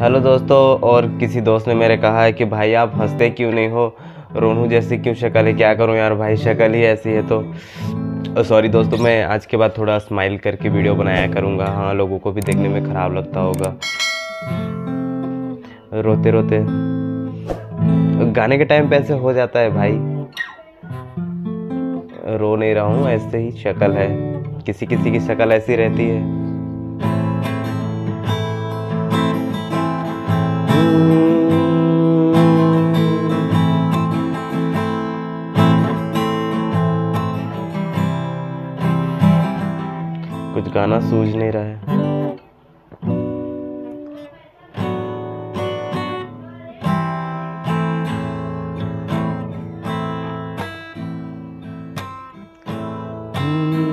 Hello दोस्तों, और किसी दोस्त ने मेरे कहा है कि भाई आप हँसते क्यों नहीं हो? रोनू जैसी क्यों शक्ल है? क्या करूँ यार भाई, शक्ल ही ऐसी है तो। सॉरी दोस्तों, मैं आज के बाद थोड़ा स्माइल करके वीडियो बनाया करूँगा। हाँ लोगों को भी देखने में ख़राब लगता होगा। रोते रोते। गाने के टाइम पे ऐसे हो जाता है भाई। रो नहीं रहा हूँ, ऐसे ही शक्ल है। किसी किसी की शक्ल ऐसी रहती है। कुछ गाना सूझ नहीं रहा है। हम्म,